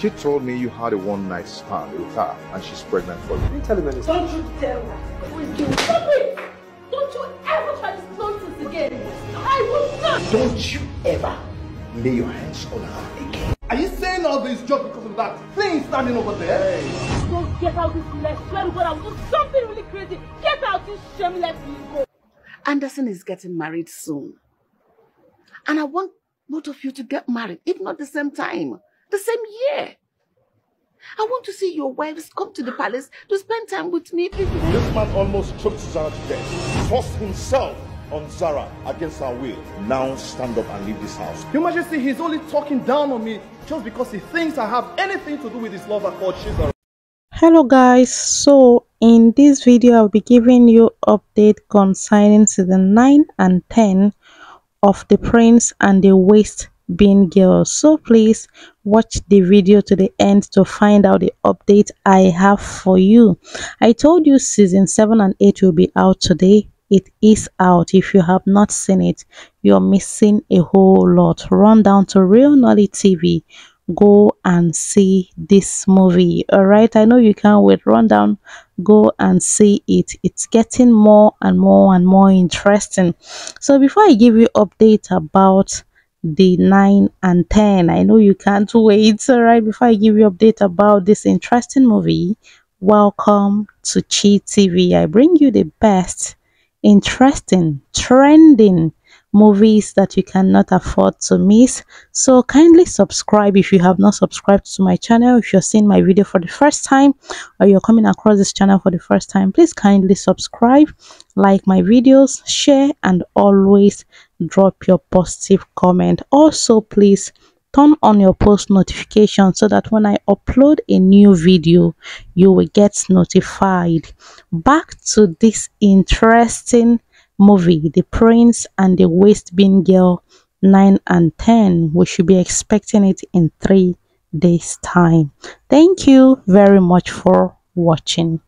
She told me you had a one night stand with her and she's pregnant for you. Didn't tell him anything. Don't you tell her. Stop it! Don't you ever try this nonsense again. I will not. Don't you ever lay your hands on her again. Are you saying all this just because of that thing standing over there? Don't get out of this flesh. Swear to God, I will do something really crazy. Get out of this shameless ego. Anderson is getting married soon. And I want both of you to get married, if not the same time, the same year. I want to see your wives come to the palace to spend time with me. This man almost choked Zara to death. Forced himself on Zara against her will. Now stand up and leave this house. Your Majesty, he's only talking down on me just because he thinks I have anything to do with his lover called Shizara. hello guys so in this video i'll be giving you update concerning season 9 and 10 of the prince and the waste bin girl so please watch the video to the end to find out the update i have for you. I told you season 7 and 8 will be out today. It is out. If you have not seen it you're missing a whole lot. Run down to real nolly tv go and see this movie. All right? I know you can't wait. Run down go and see it. It's getting more and more and more interesting. So before i give you update about the 9 and 10 i know you can't wait all right before i give you update about this interesting movie welcome to chi tv i bring you the best interesting trending movies that you cannot afford to miss. So kindly subscribe if you have not subscribed to my channel. If you're seeing my video for the first time or you're coming across this channel for the first time please kindly subscribe like my videos share and always drop your positive comment. Also please turn on your post notification so that when i upload a new video you will get notified. Back to this interesting movie The Prince and the Waste Bin Girl 9 and 10. We should be expecting it in 3 days time. Thank you very much for watching.